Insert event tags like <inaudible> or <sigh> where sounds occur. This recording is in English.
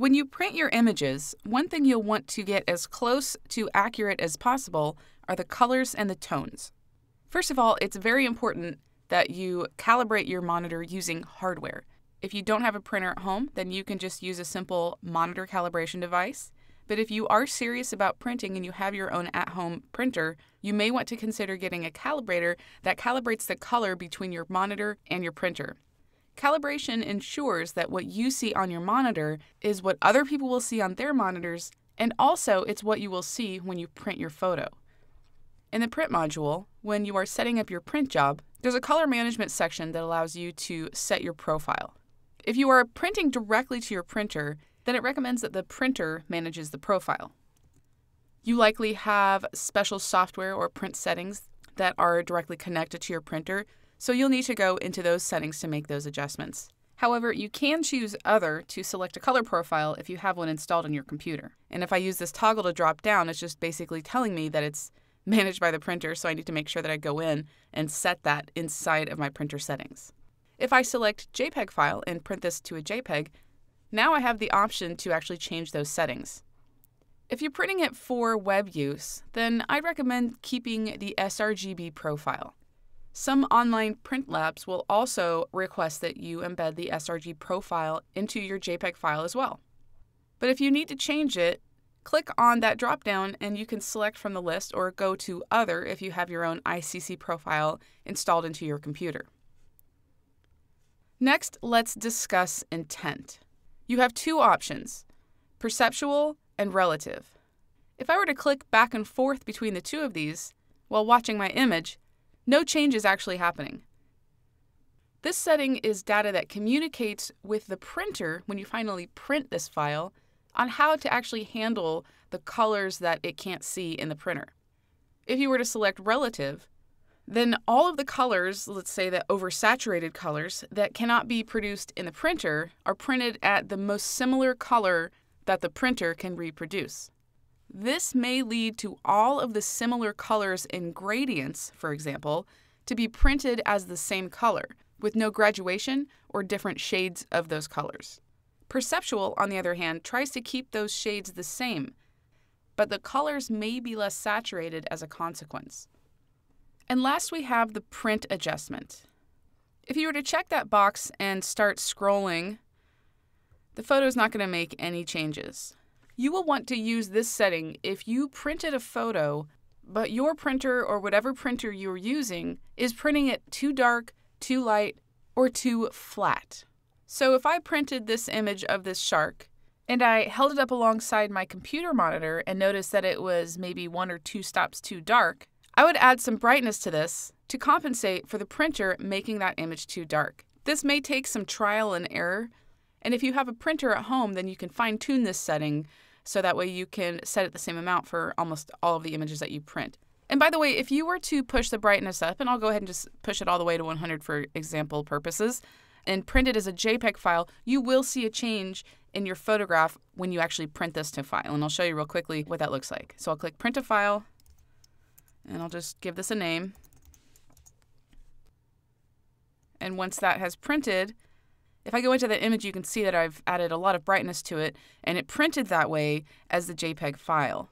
When you print your images, one thing you'll want to get as close to accurate as possible are the colors and the tones. First of all, it's very important that you calibrate your monitor using hardware. If you don't have a printer at home, then you can just use a simple monitor calibration device. But if you are serious about printing and you have your own at home printer, you may want to consider getting a calibrator that calibrates the color between your monitor and your printer. Calibration ensures that what you see on your monitor is what other people will see on their monitors, and also it's what you will see when you print your photo. In the print module, when you are setting up your print job, there's a color management section that allows you to set your profile. If you are printing directly to your printer, then it recommends that the printer manages the profile. You likely have special software or print settings that are directly connected to your printer, so you'll need to go into those settings to make those adjustments. However, you can choose Other to select a color profile if you have one installed on your computer. And if I use this toggle to drop down, it's just basically telling me that it's <laughs> managed by the printer, so I need to make sure that I go in and set that inside of my printer settings. If I select JPEG file and print this to a JPEG, now I have the option to actually change those settings. If you're printing it for web use, then I'd recommend keeping the sRGB profile. Some online print labs will also request that you embed the sRGB profile into your JPEG file as well. But if you need to change it, click on that dropdown and you can select from the list or go to Other if you have your own ICC profile installed into your computer. Next, let's discuss intent. You have two options perceptual and relative. If I were to click back and forth between the two of these while watching my image, no change is actually happening. This setting is data that communicates with the printer when you finally print this file on how to actually handle the colors that it can't see in the printer. If you were to select relative, then all of the colors, let's say the oversaturated colors, that cannot be produced in the printer are printed at the most similar color that the printer can reproduce. This may lead to all of the similar colors in gradients, for example, to be printed as the same color, with no graduation or different shades of those colors. Perceptual, on the other hand, tries to keep those shades the same, but the colors may be less saturated as a consequence. And last, we have the print adjustment. If you were to check that box and start scrolling, the photo is not going to make any changes. You will want to use this setting if you printed a photo, but your printer or whatever printer you're using is printing it too dark, too light, or too flat. So if I printed this image of this shark and I held it up alongside my computer monitor and noticed that it was maybe one or two stops too dark, I would add some brightness to this to compensate for the printer making that image too dark. This may take some trial and error, and if you have a printer at home, then you can fine tune this setting so that way you can set it the same amount for almost all of the images that you print. And by the way, if you were to push the brightness up, and I'll go ahead and just push it all the way to 100 for example purposes, and print it as a JPEG file, you will see a change in your photograph when you actually print this to file. And I'll show you real quickly what that looks like. So I'll click print a file, and I'll just give this a name. And once that has printed, if I go into the image, you can see that I've added a lot of brightness to it, and it printed that way as the JPEG file.